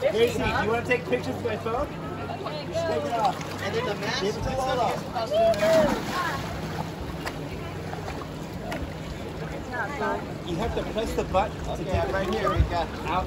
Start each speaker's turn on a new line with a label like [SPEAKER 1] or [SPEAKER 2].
[SPEAKER 1] Casey, do you want to take pictures with my phone? Just take it off.
[SPEAKER 2] And then the mask.
[SPEAKER 1] Give it to Lola. You have to press the button to get right here. We got Out.